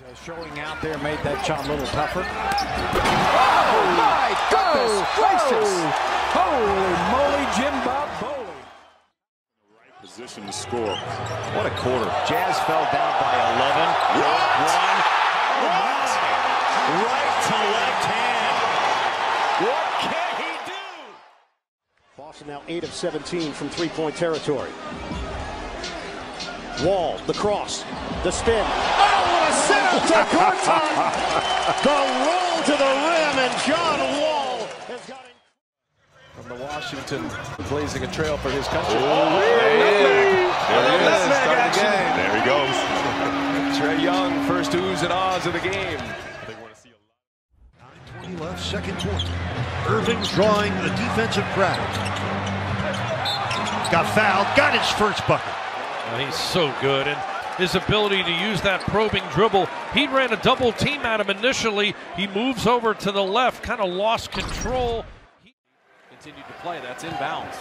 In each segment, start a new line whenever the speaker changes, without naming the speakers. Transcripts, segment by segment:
Uh, showing out there made that shot a little tougher.
Oh, my goodness gracious!
Holy moly, Jim Bob Bowley.
Right position to score.
What a quarter. Jazz fell down by 11.
What?
One. What? Right to left hand. What can he do?
Boston now 8 of 17 from three-point territory. Wall, the cross, the spin. Oh, what a setup to Gortat! the roll to the rim, and John Wall has got it.
From the Washington, blazing a trail for his country.
Oh,
there
There it is.
Nutmeg
Start
action.
again. There he goes.
Trae Young, first oohs and ahs of the game.
20 left, second quarter. Irving drawing a defensive crowd. Got fouled, got his first bucket.
And he's so good. And his ability to use that probing dribble. He ran a double team at him initially. He moves over to the left, kind of lost control. He
continued to play. That's inbounds.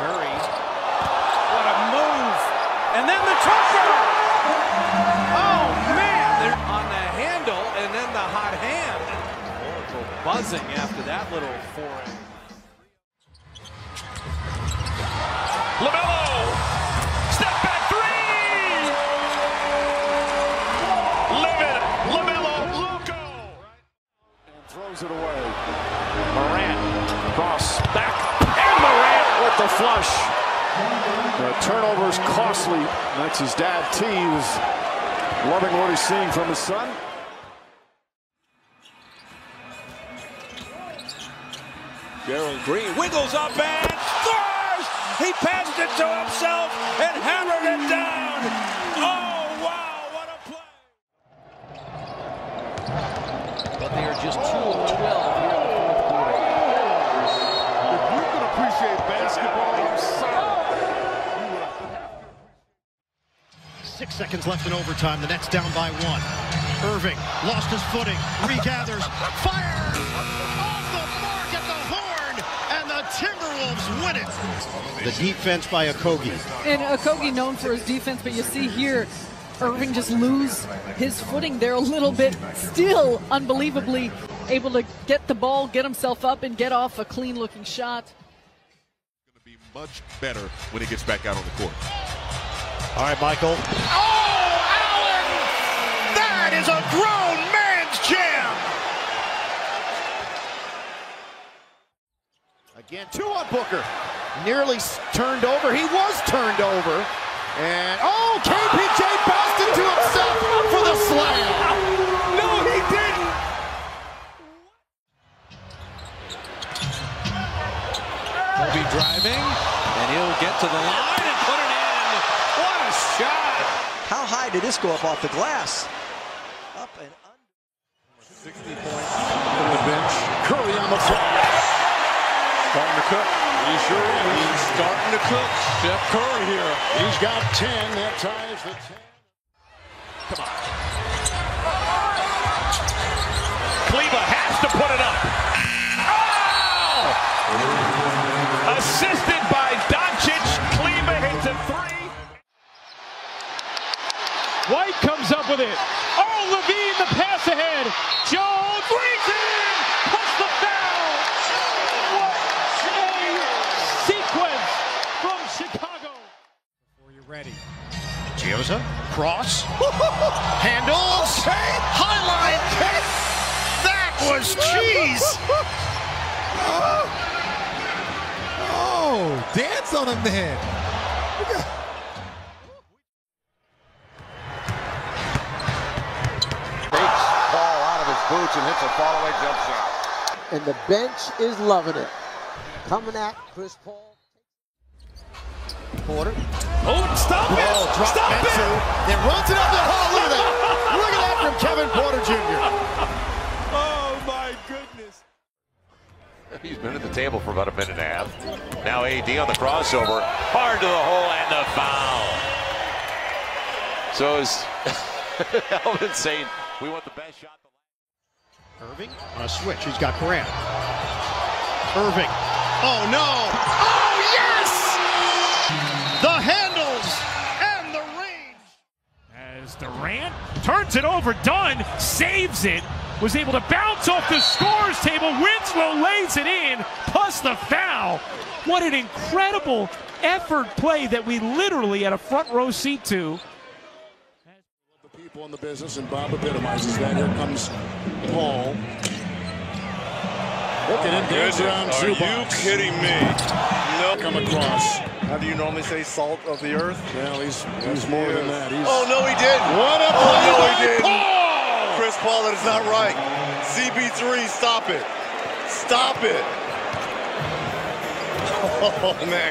Curry. What a move. And then the trumper. Oh, man. They're on the handle and then the hot hand. Oracle buzzing after that little foray.
LaMelo.
Throws it away.
Morant. Cross. Back. And Morant with the flush.
The turnover is costly. That's his dad, T, loving what he's seeing from his son.
Gerald Green wiggles up and scores! He passed it to himself and hammered it down. Oh, wow, what a play!
But they are just 2 of 12 here in the fourth quarter.
If you can appreciate basketball, I'm sorry.
Six seconds left in overtime. The Nets down by one. Irving lost his footing, regathers, fire off the mark at the horn, and the Timberwolves win it.
The defense by Okogie.
And Okogie known for his defense, but you see here, Irving just lose his footing there a little bit. Still unbelievably able to get the ball, get himself up, and get off a clean-looking shot.
Going to be much better when he gets back out on the court.
All right, Michael. Oh, Allen! That is a grown man's jam.
Again, two on Booker. Nearly turned over. He was turned over. And, oh, KPJ bounced into himself for the slam.
No, he didn't! Kobe driving, and he'll get to the line and put it in. What a shot!
How high did this go up off the glass? Up and under.
60 points from the bench. Curry on the floor. Starting to cook. He sure is. He's starting to cook. Steph Curry here. He's got 10. That ties the 10.
Come on. Kleber has to put it up. Oh! Assisted by Doncic. Kleber hits a three.
White comes up with it. Oh, LaVine, the pass ahead. Jones reads in. Puts the foul. What a sequence from Chicago.
Before you're ready. Gioza, cross, handles, highlight. That was cheese.
Oh, dance on him then.
Takes ball out of his boots and hits a fallaway jump shot.
And the bench is loving it. Coming at Chris Paul.
Porter.
Oh, stop it!
Oh, drop
stop it!
Metsu, Then runs it up the hole. Look at that. Look at that from Kevin Porter Jr.
Oh, my goodness.
He's been at the table for about a minute and a half. Now AD on the crossover. Hard to the hole and the foul. So is Elvin saying, we want the best shot.
Irving on a switch. He's got Grant. Irving. Oh no! Oh
Durant turns it over, Dunn saves it, was able to bounce off the scores table. Winslow lays it in, plus the foul. What an incredible effort play that we literally had a front row seat to.
The people in the business, and Bob epitomizes that. Here comes Paul. Looking in, games around
Are
Zubac.
you kidding me? No.
Come across.
How do you normally say salt of the earth?
Well, he's, he's more than that. He's,
Oh, no, he didn't.
What a
Oh,
play
no, he didn't.
Paul!
Chris Paul, that is not right. CP3, stop it. Stop it. Oh, man.